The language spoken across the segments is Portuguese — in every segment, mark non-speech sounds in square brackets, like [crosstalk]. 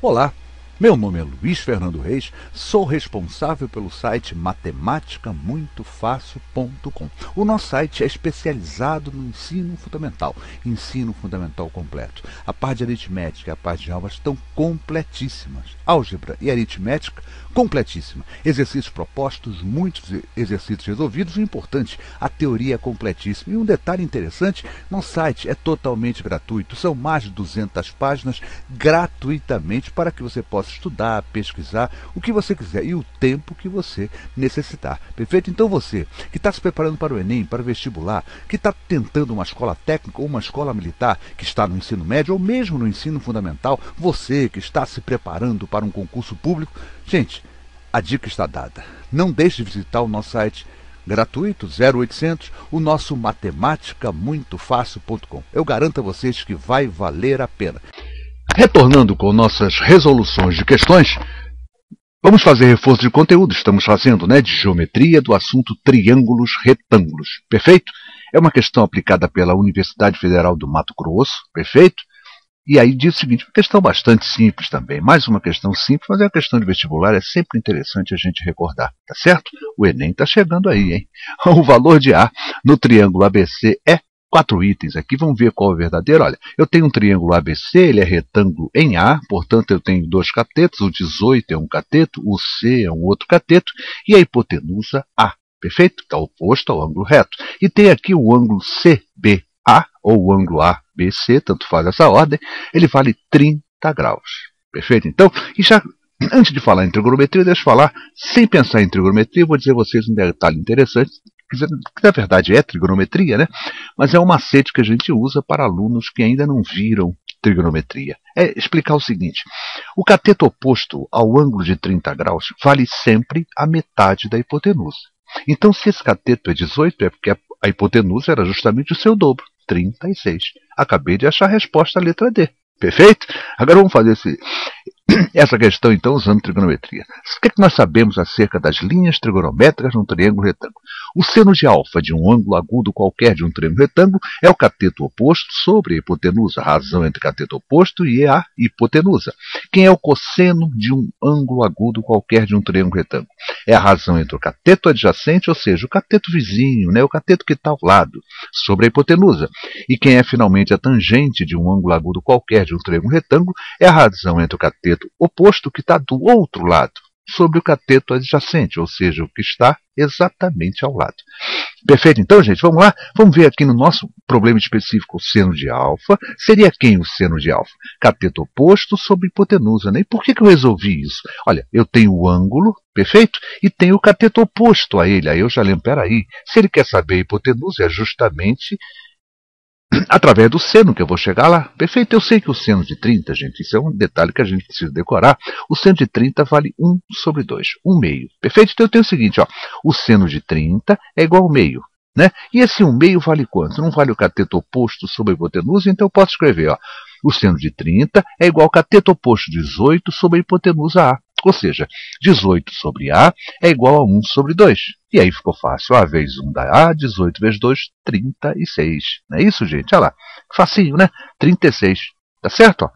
Olá, meu nome é Luiz Fernando Reis, sou responsável pelo site matematicamuitofácil.com. O nosso site é especializado no ensino fundamental, ensino fundamental completo. A parte de aritmética e a parte de álgebra estão completíssimas. Álgebra e aritmética completíssima. Exercícios propostos, muitos exercícios resolvidos e importante, a teoria é completíssima. E um detalhe interessante, nosso site é totalmente gratuito, são mais de 200 páginas gratuitamente para que você possa estudar, pesquisar, o que você quiser e o tempo que você necessitar. Perfeito? Então você que está se preparando para o Enem, para o vestibular, que está tentando uma escola técnica ou uma escola militar, que está no ensino médio ou mesmo no ensino fundamental, você que está se preparando para um concurso público, gente, a dica está dada. Não deixe de visitar o nosso site gratuito 0800, o nosso matematicamuitofácil.com. Eu garanto a vocês que vai valer a pena. Retornando com nossas resoluções de questões, vamos fazer reforço de conteúdo. Estamos fazendo, né, de geometria do assunto triângulos retângulos. Perfeito? É uma questão aplicada pela Universidade Federal do Mato Grosso. Perfeito? E aí diz o seguinte, uma questão bastante simples também, mais uma questão simples, mas é uma questão de vestibular, é sempre interessante a gente recordar, tá certo? O Enem está chegando aí, hein? [laughs] O valor de A no triângulo ABC é quatro itens aqui, vamos ver qual é o verdadeiro. Olha, eu tenho um triângulo ABC, ele é retângulo em A, portanto eu tenho dois catetos, o 18 é um cateto, o C é um outro cateto, e a hipotenusa A, perfeito? Está oposto ao ângulo reto. E tem aqui o ângulo CBA, ou o ângulo ABC, tanto faz essa ordem, ele vale 30 graus. Perfeito? Então, e já antes de falar em trigonometria, deixa eu falar, sem pensar em trigonometria, vou dizer a vocês um detalhe interessante, que na verdade é trigonometria, né? Mas é um macete que a gente usa para alunos que ainda não viram trigonometria. É explicar o seguinte: o cateto oposto ao ângulo de 30 graus vale sempre a metade da hipotenusa. Então, se esse cateto é 18, é porque a hipotenusa era justamente o seu dobro, 36. Acabei de achar a resposta à letra D. Perfeito? Agora vamos fazer esse, [clears throat] essa questão, então, usando trigonometria. O que, é que nós sabemos acerca das linhas trigonométricas num triângulo retângulo? O seno de alfa de um ângulo agudo qualquer de um triângulo retângulo é o cateto oposto sobre a hipotenusa, a razão entre cateto oposto e a hipotenusa. Quem é o cosseno de um ângulo agudo qualquer de um triângulo retângulo? É a razão entre o cateto adjacente, ou seja, o cateto vizinho, né, o cateto que está ao lado, sobre a hipotenusa. E quem é finalmente a tangente de um ângulo agudo qualquer de um triângulo retângulo é a razão entre o cateto oposto que está do outro lado, sobre o cateto adjacente, ou seja, o que está exatamente ao lado. Perfeito? Então, gente, vamos lá? Vamos ver aqui no nosso problema específico o seno de alfa. Seria quem o seno de alfa? Cateto oposto sobre hipotenusa. Né? E por que, que eu resolvi isso? Olha, eu tenho o ângulo, perfeito? E tenho o cateto oposto a ele. Aí eu já lembro, peraí, se ele quer saber a hipotenusa, é justamente através do seno, que eu vou chegar lá. Perfeito, eu sei que o seno de 30, gente, isso é um detalhe que a gente precisa decorar. O seno de 30 vale 1 sobre 2, 1 meio. Perfeito? Então eu tenho o seguinte, ó, o seno de 30 é igual ao meio. Né? E esse 1 meio vale quanto? Não vale o cateto oposto sobre a hipotenusa, então eu posso escrever, ó, o seno de 30 é igual ao cateto oposto de 18 sobre a hipotenusa A. Ou seja, 18 sobre A é igual a 1 sobre 2. E aí ficou fácil. A vezes 1 dá A, 18 vezes 2, 36. Não é isso, gente? Olha lá. Facinho, né? 36. Tá certo? Ó.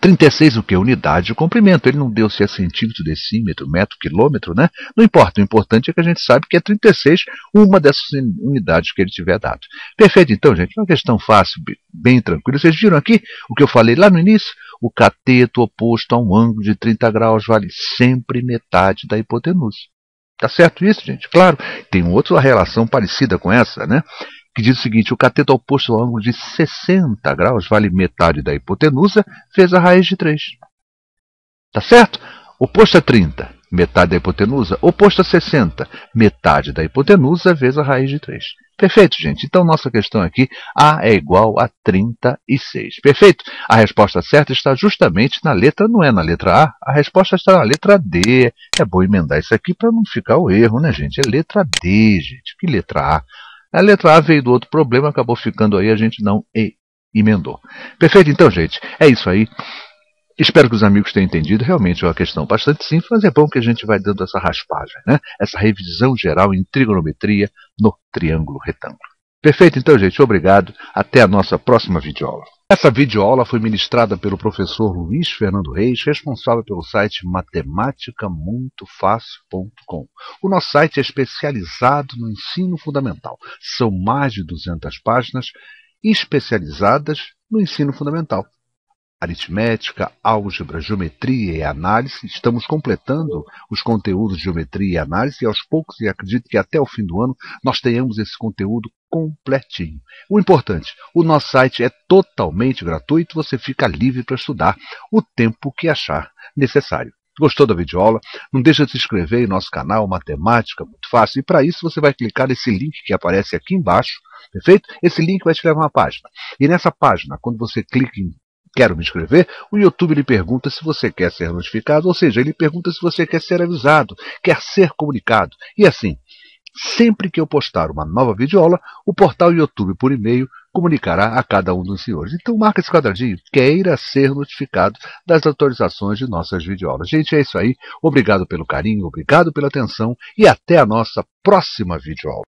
36 o que? Unidade de comprimento. Ele não deu se é centímetro, decímetro, metro, quilômetro, né? Não importa. O importante é que a gente sabe que é 36 uma dessas unidades que ele tiver dado. Perfeito, então, gente. Uma questão fácil, bem tranquila. Vocês viram aqui o que eu falei lá no início? O cateto oposto a um ângulo de 30 graus vale sempre metade da hipotenusa. Tá certo isso, gente? Claro. Tem outra relação parecida com essa, né? que diz o seguinte: o cateto oposto ao ângulo de 60 graus vale metade da hipotenusa vezes a raiz de 3. Tá certo? Oposto a 30, metade da hipotenusa. Oposto a 60, metade da hipotenusa vezes a raiz de 3. Perfeito, gente. Então, nossa questão aqui, A é igual a 36. Perfeito? A resposta certa está justamente na letra, não é na letra A, a resposta está na letra D. É bom emendar isso aqui para não ficar o erro, né, gente? É letra D, gente. Que letra A? A letra A veio do outro problema, acabou ficando aí, a gente não emendou. Perfeito, então, gente, é isso aí. Espero que os amigos tenham entendido. Realmente é uma questão bastante simples, mas é bom que a gente vai dando essa raspagem, né? essa revisão geral em trigonometria no triângulo retângulo. Perfeito, então, gente. Obrigado. Até a nossa próxima videoaula. Essa videoaula foi ministrada pelo professor Luiz Fernando Reis, responsável pelo site matematicamuitofácil.com. O nosso site é especializado no ensino fundamental. São mais de 200 páginas especializadas no ensino fundamental aritmética, álgebra, geometria e análise. Estamos completando os conteúdos de geometria e análise e aos poucos, e acredito que até o fim do ano, nós tenhamos esse conteúdo completinho. O importante, o nosso site é totalmente gratuito, você fica livre para estudar o tempo que achar necessário. Gostou da videoaula? Não deixa de se inscrever em nosso canal Matemática, muito fácil. E para isso você vai clicar nesse link que aparece aqui embaixo, perfeito? Esse link vai te levar a uma página. E nessa página, quando você clica em quero me inscrever, o YouTube lhe pergunta se você quer ser notificado, ou seja, ele pergunta se você quer ser avisado, quer ser comunicado. E assim, sempre que eu postar uma nova videoaula, o portal YouTube por e-mail comunicará a cada um dos senhores. Então marca esse quadradinho, queira ser notificado das atualizações de nossas videoaulas. Gente, é isso aí. Obrigado pelo carinho, obrigado pela atenção e até a nossa próxima videoaula.